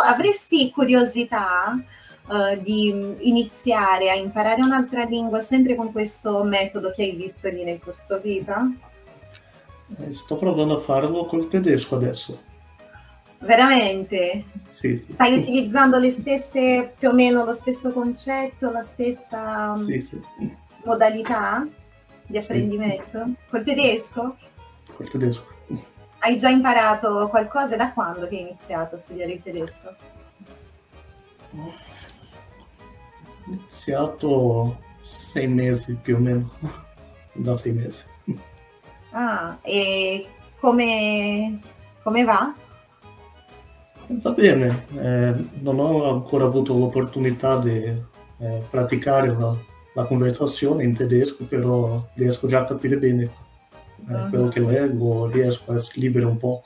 avresti curiosità uh, di iniziare a imparare un'altra lingua sempre con questo metodo che hai visto lì nel corso vita? Eh, sto provando a farlo col tedesco adesso. Veramente? Sì. Stai utilizzando le stesse, più o meno lo stesso concetto, la stessa sì, sì. modalità di apprendimento? Col tedesco? Col tedesco. Hai già imparato qualcosa? Da quando che hai iniziato a studiare il tedesco? Ho iniziato sei mesi più o meno, da sei mesi. Ah, e come, come va? Va bene, eh, non ho ancora avuto l'opportunità di eh, praticare la, la, conversazione in tedesco, però riesco già a capire bene. Quello che leggo, riesco a scrivere un po'.